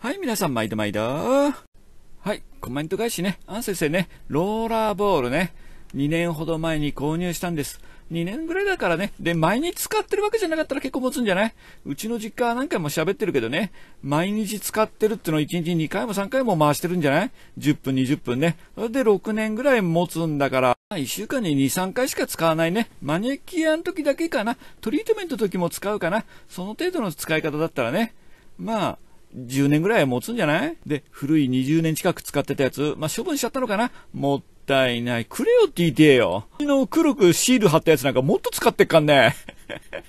はい、皆さん、毎度毎度。はい、コメント返しね。アン先生ね、ローラーボールね、2年ほど前に購入したんです。2年ぐらいだからね。で、毎日使ってるわけじゃなかったら結構持つんじゃない？うちの実家は何回も喋ってるけどね、毎日使ってるってのを1日2回も3回も回してるんじゃない ?10 分、20分ね。それで6年ぐらい持つんだから、1週間に2、3回しか使わないね。マニキアの時だけかな。トリートメントの時も使うかな。その程度の使い方だったらね。まあ、10年ぐらい持つんじゃない？で、古い20年近く使ってたやつ、まあ、処分しちゃったのかな？もったいない。くれよって言ってよ。昨日黒くシール貼ったやつなんかもっと使ってっかんね。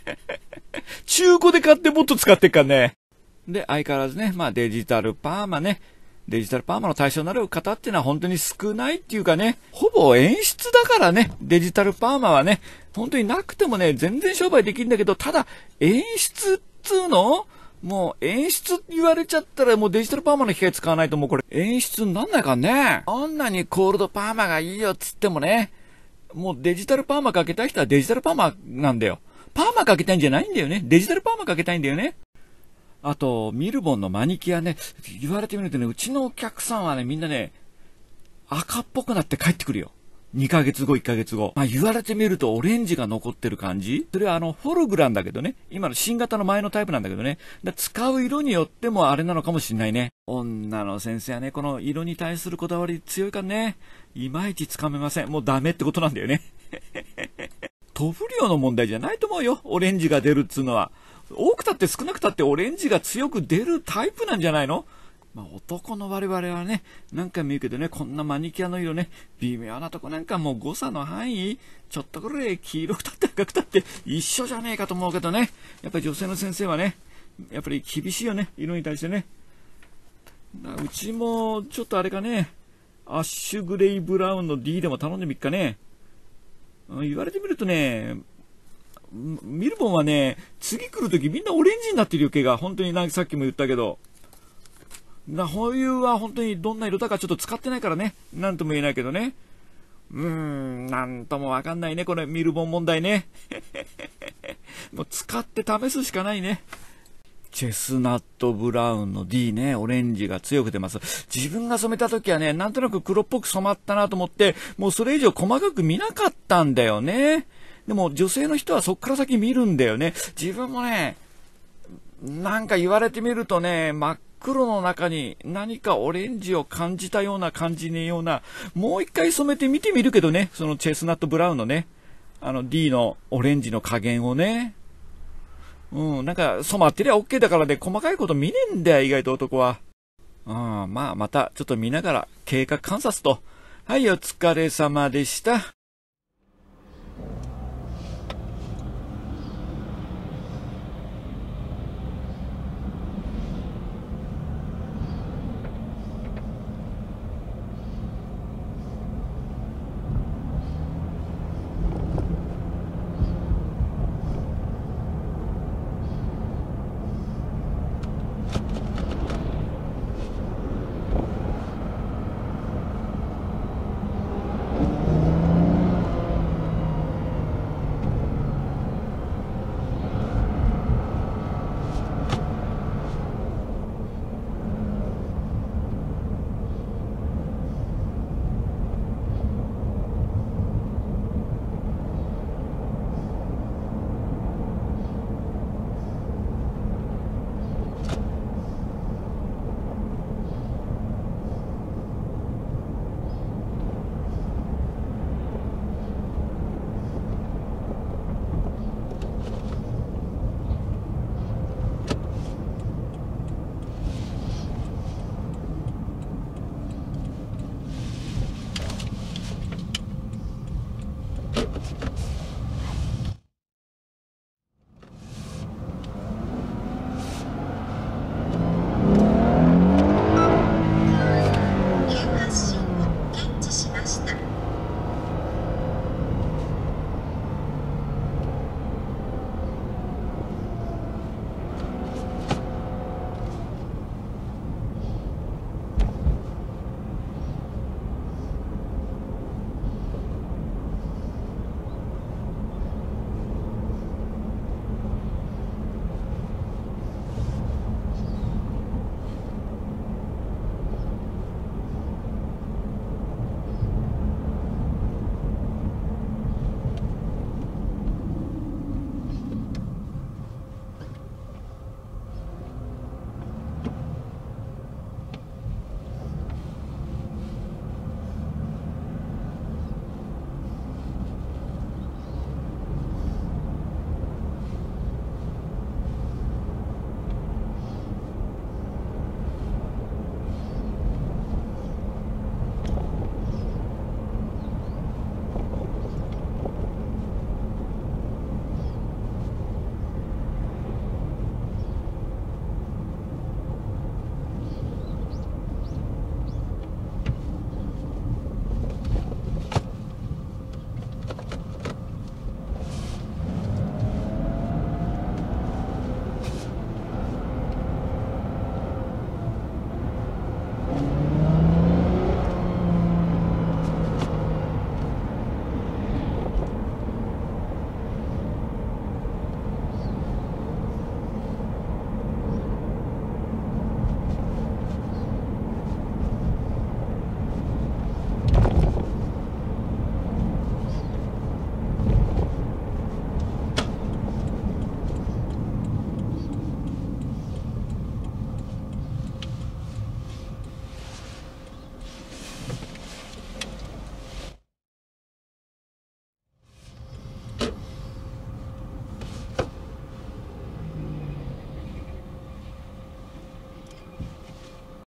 中古で買ってもっと使ってっかんね。で、相変わらずね、まあデジタルパーマね。デジタルパーマの対象になる方ってのは本当に少ないっていうかね、ほぼ演出だからね、デジタルパーマはね、本当になくてもね、全然商売できるんだけど、ただ演出っつうの？もう演出言われちゃったらもうデジタルパーマの機械使わないともうこれ演出になんないかね。どんなにコールドパーマがいいよっつってもね、もうデジタルパーマかけたい人はデジタルパーマなんだよ。パーマかけたいんじゃないんだよね。デジタルパーマかけたいんだよね。あと、ミルボンのマニキュアね、言われてみるとね、うちのお客さんはね、みんなね、赤っぽくなって帰ってくるよ。2ヶ月後、1ヶ月後。まあ言われてみるとオレンジが残ってる感じそれはあの、ホログランだけどね。今の新型の前のタイプなんだけどね。だ使う色によってもあれなのかもしんないね。女の先生はね、この色に対するこだわり強いからね。いまいちつかめません。もうダメってことなんだよね。塗布量の問題じゃないと思うよ。オレンジが出るっつうのは。多くたって少なくたってオレンジが強く出るタイプなんじゃないのまあ、男の我々はね、何回も言うけどね、こんなマニキュアの色ね、微妙なとこなんかもう誤差の範囲、ちょっとぐらい黄色くたって赤くたって一緒じゃねえかと思うけどね、やっぱり女性の先生はね、やっぱり厳しいよね、色に対してね。うちもちょっとあれかね、アッシュグレイブラウンの D でも頼んでみっかね。言われてみるとね、ミルボンはね、次来るときみんなオレンジになってるよ、毛が。本当になんかさっきも言ったけど。な、保有は本当にどんな色だかちょっと使ってないからね。なんとも言えないけどね。うーん、なんともわかんないね。これ、ミルボン問題ね。もう使って試すしかないね。チェスナットブラウンの D ね、オレンジが強く出ます。自分が染めた時はね、なんとなく黒っぽく染まったなと思って、もうそれ以上細かく見なかったんだよね。でも女性の人はそっから先見るんだよね。自分もね、なんか言われてみるとね、真っ黒の中に何かオレンジを感じたような感じねえような、もう一回染めてみてみるけどね、そのチェスナットブラウンのね、あの D のオレンジの加減をね。うん、なんか染まってりゃ OK だからね、細かいこと見ねえんだよ、意外と男は。うん、まあまたちょっと見ながら経過観察と。はい、お疲れ様でした。